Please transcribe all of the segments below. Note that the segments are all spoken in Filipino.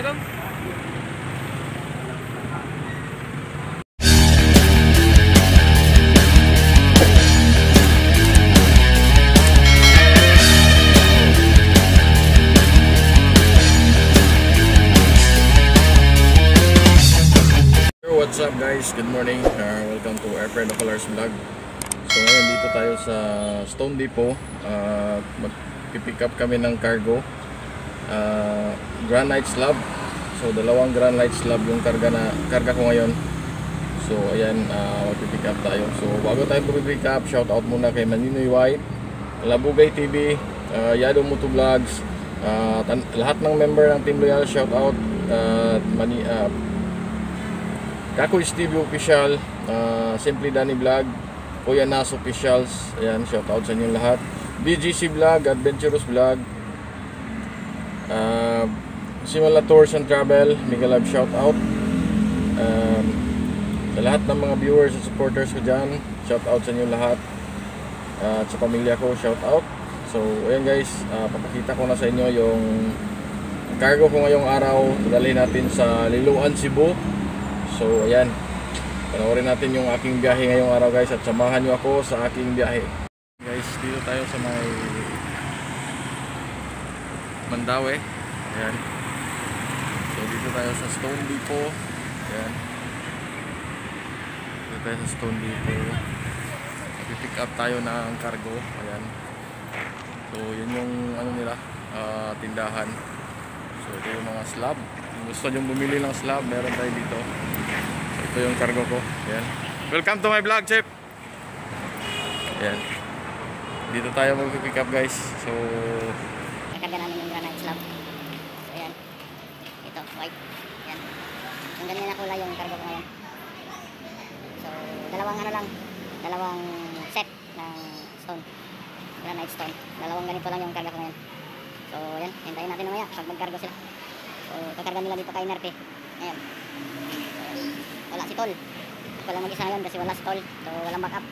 Yo, what's up guys? Good morning. Uh, welcome to Airfare Colors Vlog. So ngayon dito tayo sa Stone Depot. Uh, Mag-pick up kami ng cargo. Uh, granite slab. So dalawang granite slab yung karga na karga ko ngayon. So ayan, uh, mag-pick up tayo. So bago tayo mag-pick up, shout out muna kay Maninoy White, Labugay TV, uh, Yado Moto Vlogs, uh, lahat ng member ng Team Loyal, shout out. Uh, mani, uh, Kako Steve Official, uh, Simply Danny Vlog, Kuya Nas Officials, ayan, shout out sa inyo lahat. BGC Vlog, Adventurous Vlog, uh, Simula Tours and Travel, Miguel Love shout out. Um, sa lahat ng mga viewers at supporters ko dyan, shout out sa inyo lahat. Uh, at sa pamilya ko, shout out. So, ayan guys, uh, papakita ko na sa inyo yung cargo ko ngayong araw. Dalhin natin sa Liloan, Cebu. So ayan, panoorin natin yung aking biyahe ngayong araw guys at samahan nyo ako sa aking biyahe. Guys, dito tayo sa may Mandawi. Ayan. So dito tayo sa Stone Depot. Ayan. Dito tayo sa Stone Depot. Pick up tayo ng cargo. Ayan. So yun yung ano nila, ah, tindahan. So ito yung mga slab. Kung gusto nyo bumili ng slab, meron tayo dito. Ito yung cargo ko. Ayan. Welcome to my vlog, Chef! Ayan. Dito tayo mag-pick up guys. So, Kakarga namin yung granite slab. So, ayan. Ito, white. Ayan. Ang ganyan na kulay yung cargo ko ngayon. So, dalawang ano lang. Dalawang set ng stone. Granite stone. Dalawang ganito lang yung karga ko ngayon. So, ayan. Hintayin natin mamaya pag mag-cargo sila. So, kakarga nila dito kay Nerpe. Ayan. Wala si Tol. Ako lang mag-isa ngayon kasi wala si Tol. So, walang backup.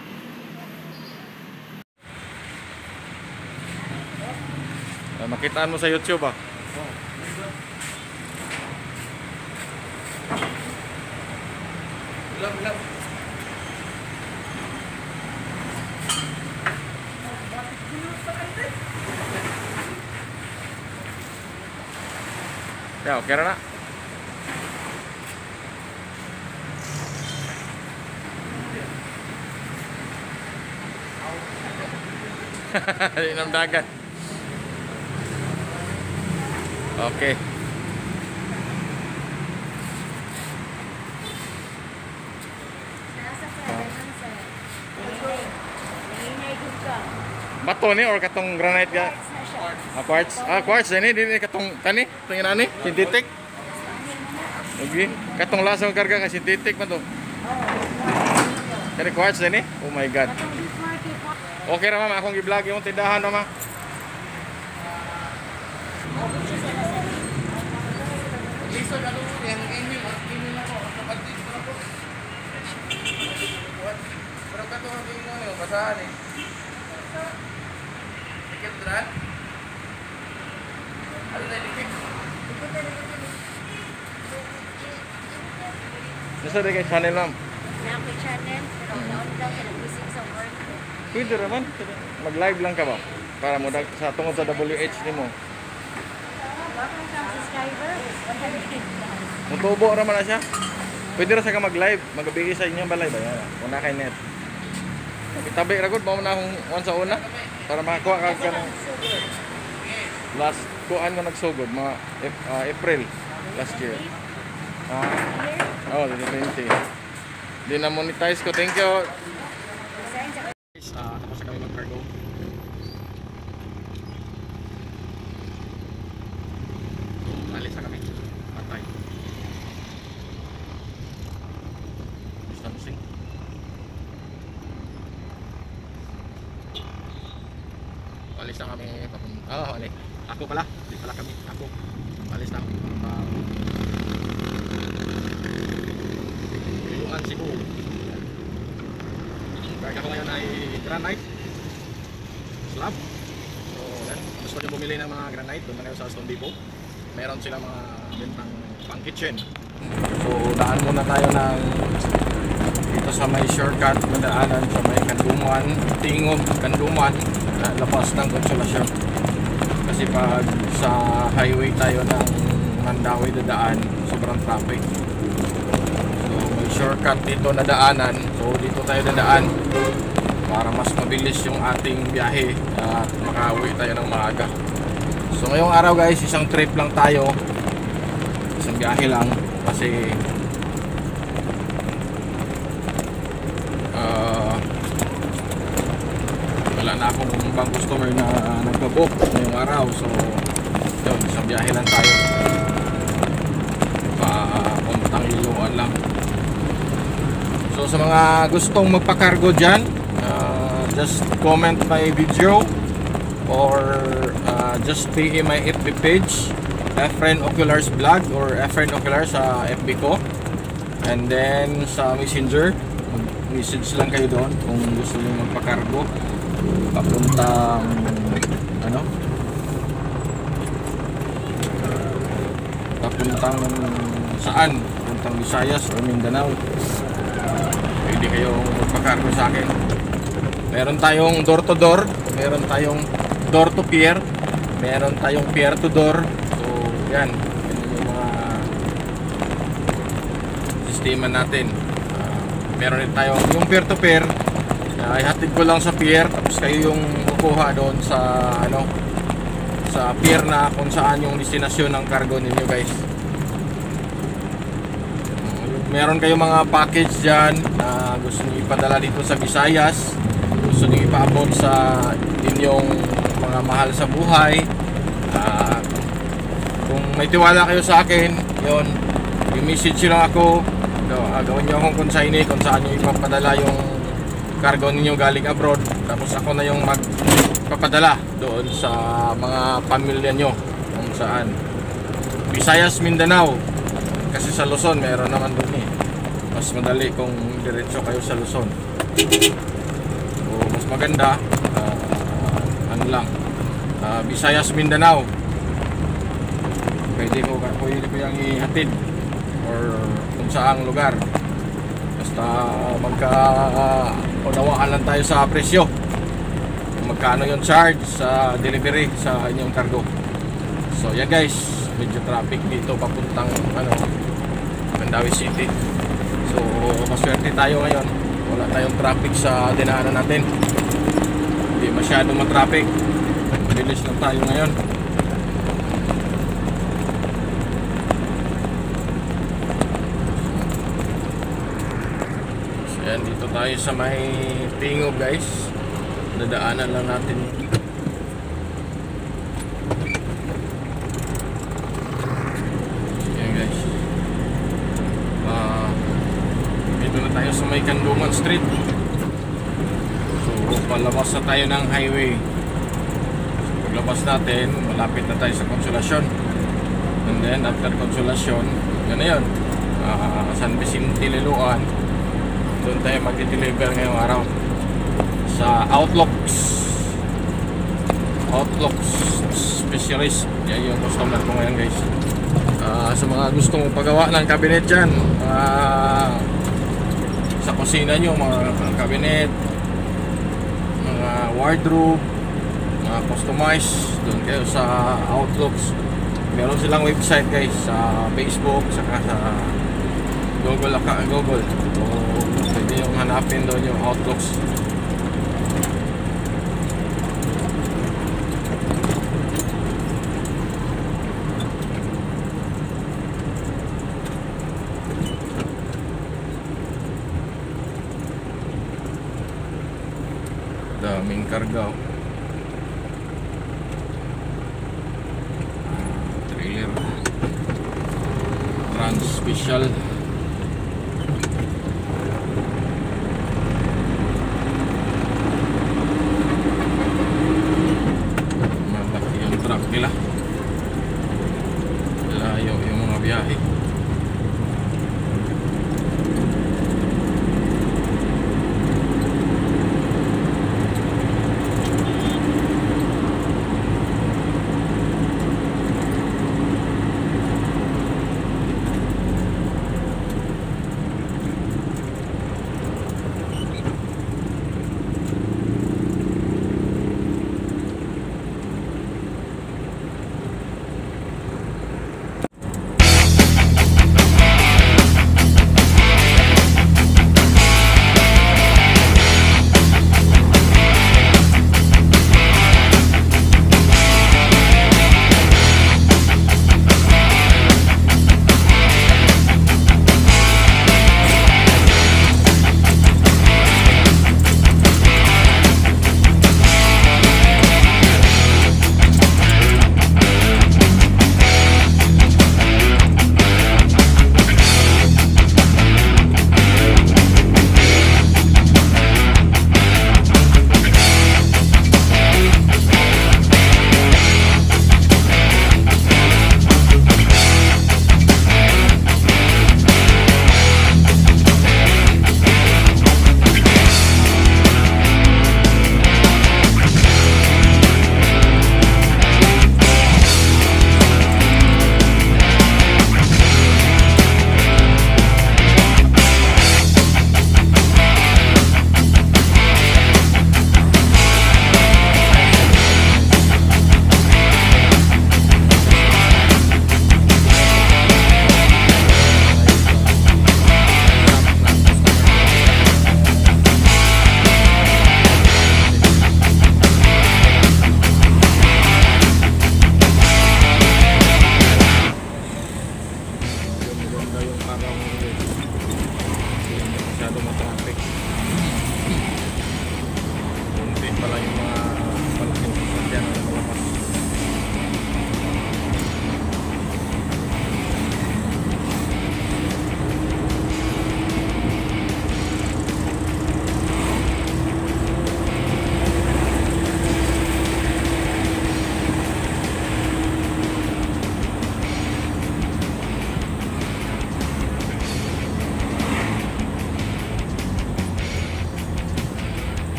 uh, makitaan mo sa YouTube ah. Ya, okay na na. Di ng dagat. Okay. Bato ni or katong granite ga? Ah, quartz. Ah, quartz ini di katong kani, tingin ani, synthetic. Okay. Katong lasa ng karga ka synthetic man to. Kani quartz ini? Oh my god. Okay ra mama, akong gi-vlog yung tindahan mama. Lisod ano yung email, email ako. Kapag dito ko na po. Pero kato ang tingin mo, basahan eh. Ticket dran? Ano na? Nasa di kay channel ma'am. Nakoy channel, pero naon daw kaya nag-busy sa work. Pwede raman. Mag-live lang ka ba? Para mo sa tungod sa WH subscriber? 100 Mutubo raman na siya. Pwede ra sa ka mag-live, magbigay sa inyo balay ba yan. Una kay net. Itabi ra gud mo na akong one sa una para makakuha ka ka last kuan mo nagsugod mga ah, April last year. Ah, oh, 2020. Di na monetize ko. Thank you. Ah, tapos kami mag-cargo. Alis na kami. Patay. Distancing. Alis kami. Ah, alis. Ako pala. Hindi pala kami. Ako. Alis na. Uh, Iluan Cebu. Kaya ko ngayon ay granite. Slab. So, yan. Gusto nyo bumili ng mga granite. Doon na sa Stone Depot. meron silang mga bintang pang kitchen. So daan muna tayo ng dito sa may shortcut na daanan sa may Kanduman, Tingog, Kanduman, labas ng Konsolasyon. Kasi pag sa highway tayo ng Mandawi dadaan, sobrang traffic. So may shortcut dito na daanan. So dito tayo dadaan para mas mabilis yung ating biyahe at makauwi tayo ng maaga. So ngayong araw guys, isang trip lang tayo. Isang biyahe lang kasi ah, wala na akong ibang customer na nagpa-book ngayong araw. So yun, isang biyahe lang tayo. Papuntang Iloan lang. So sa mga gustong magpa-cargo dyan, uh, just comment my video or uh, just PM my FB page Efren Oculars Vlog or Efren Oculars sa FB ko and then sa messenger message lang kayo doon kung gusto niyo magpa-cargo papuntang ano? Papuntang saan? Papuntang Visayas or Mindanao. Pwede kayong magpa-cargo sa akin. Meron tayong door to door meron tayong door to pier meron tayong pier to door. So yan. Yung mga sistema natin. Ah, meron din tayong yung pier to pier uh, ihatid ko lang sa pier tapos kayo yung kukuha doon sa ano sa pier na kung saan yung destinasyon ng cargo ninyo guys. Meron kayong mga package dyan na gusto nyo ipadala dito sa Visayas gusto nyo ipaabot sa inyong mga mahal sa buhay. Ah, kung may tiwala kayo sa akin yon i-message nyo lang ako. Gaw- ah, gawin nyo akong consignee kung saan nyo ipapadala yung cargo ninyo galing abroad tapos ako na yung magpapadala doon sa mga pamilya nyo kung saan. Visayas, Mindanao. Kasi sa Luzon meron naman doon eh. Mas madali kung diretso kayo sa Luzon. So mas maganda ah, ano lang. Ah, Visayas, Mindanao. Pwede ko pwede ko yung ihatid or kung saang lugar. Basta magka uh, unawaan lang tayo sa presyo. Magkano yung charge sa delivery sa inyong cargo. So yan guys. Medyo traffic dito papuntang ano Mandawi City. So maswerte tayo ngayon. Wala tayong traffic sa dinaanan natin. Hindi masyadong matraffic. Mabilis lang tayo ngayon so yan dito tayo sa may Tingo guys. Dadaanan lang natin. Yan guys. Ah, dito na tayo sa may Kanduman Street. So palabas na tayo ng highway. So, paglabas natin malapit na tayo sa Konsolasyon and then after Konsolasyon yun na yun. Ah, San Vicente Liloan doon tayo mag-deliver ngayong araw. Sa Outlooks Outlooks Specialist. Yan yung customer ko ngayon guys. Ah, sa mga gustong pagawa ng cabinet dyan ah, sa kusina nyo mga cabinet mga wardrobe mga customized doon kayo sa Outlooks meron silang website guys sa Facebook saka sa Google aka Google. So pwede yung hanapin doon yung Outlooks. Daming karga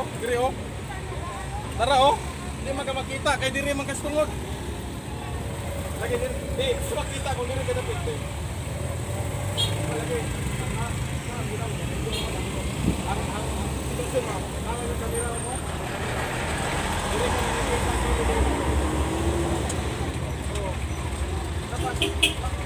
agyo, dire oh. Tara oh. Hindi man ka makita kay dire man kastungod. Lagi dire. Di, gusto makita kung dire ka dapat. eh. Lagi.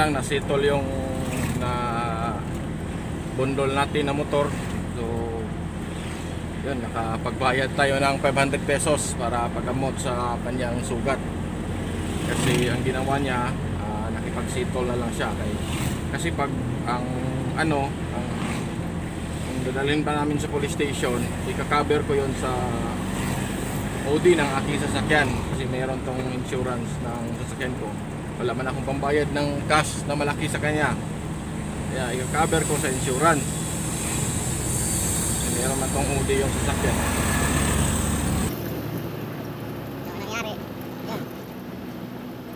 Lang nasitol yung na bundol natin na motor. So, yun, nakapagbayad tayo ng 500 pesos para pagamot sa kanyang sugat. Kasi ang ginawa niya, ah, nakipagsitol na lang siya. Kay, kasi pag ang ano, ang, ang dadalhin pa namin sa police station, ika-cover ko yon sa OD ng aking sasakyan kasi meron tong insurance ng sasakyan ko. Wala man akong pambayad ng cash na malaki sa kanya. Kaya i-cover ko sa insurance. Kasi meron na tong OD yung sasakyan. So, nangyari? Yun.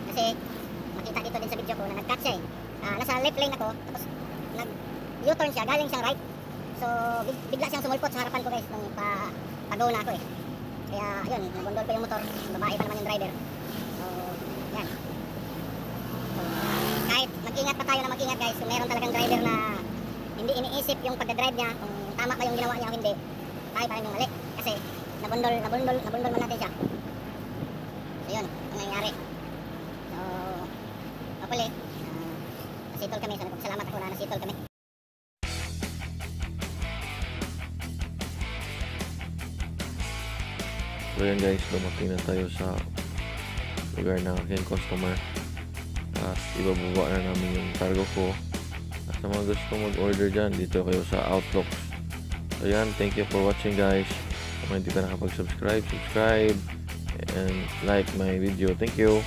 Kasi, makita dito din sa video ko na nag-cut eh. Ah, nasa left lane ako, tapos nag-U-turn siya, galing siyang right. So, big, bigla siyang sumulpot sa harapan ko guys, nung pa, pagaw na ako eh. Kaya, yun, nabundol ko yung motor, babae pa naman yung driver. So, yan. So, kahit mag-ingat mag-ingat guys, meron talagang driver na hindi iniisip yung pagdadrive niya, kung tama ba yung ginawa niya o hindi, tayo pa rin yung mali. Kasi, nabundol, nabundol, nabundol man natin siya. So yun, ang nangyayari. So, hopefully, uh, nasitol kami. So, nagpapasalamat ako na nasitol kami. So yan guys, dumating na tayo sa lugar ng aking customer. At ibababa na namin yung cargo ko. At sa mga gusto mag-order dyan, dito kayo sa Outlook. So yan, thank you for watching guys. Kung hindi ka nakapag-subscribe, subscribe. And like my video. Thank you.